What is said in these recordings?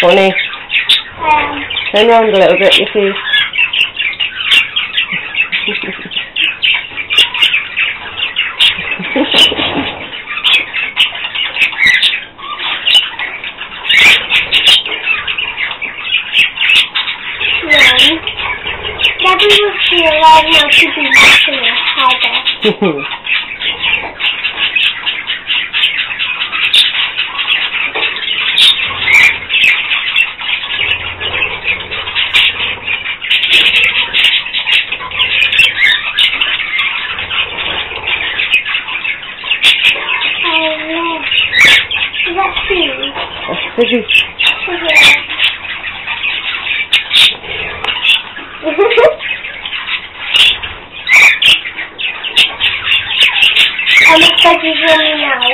Funny. Turn around a little bit, you see. Debbie was here right now to be watching us harder. Oh, no. Is that you? That's Ziggy. How much is running now?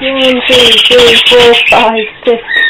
One, two, three, four, five, six.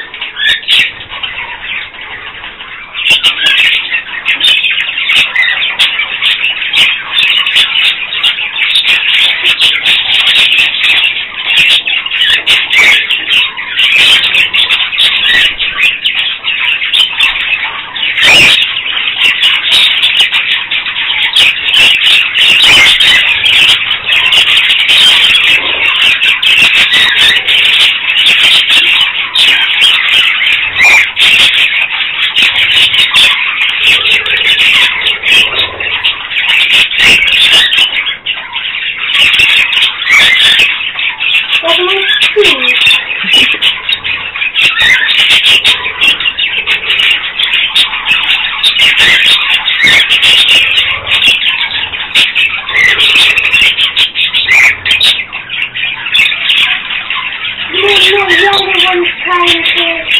One's trying to.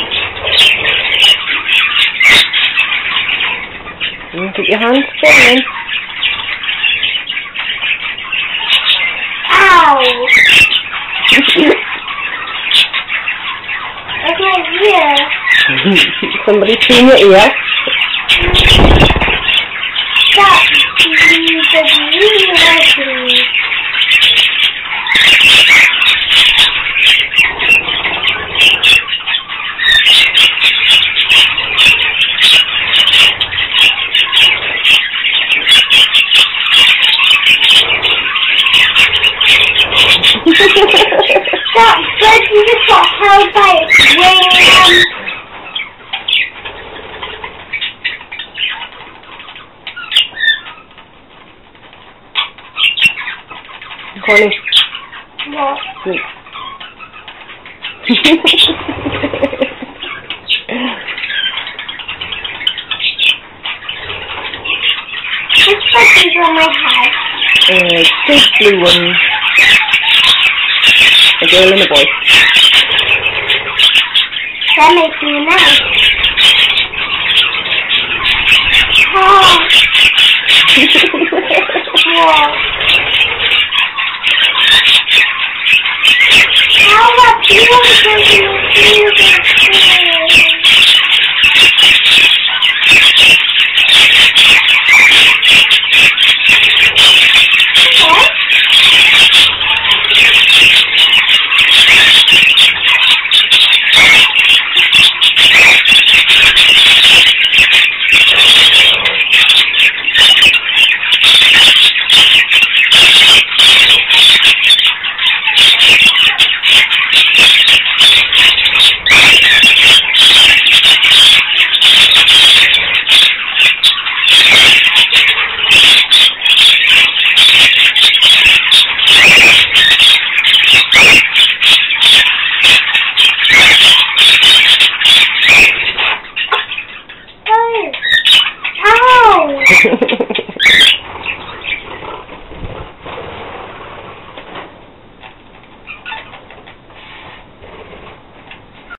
You Keep your hands still. Ow! That's my ear. Somebody seen your ear. That the really likely. That bird just got held by its wing. Connie. what? Bird is on my head. uh, big blue one. A girl and a boy. That makes me nice. Oh, whoa. How about you?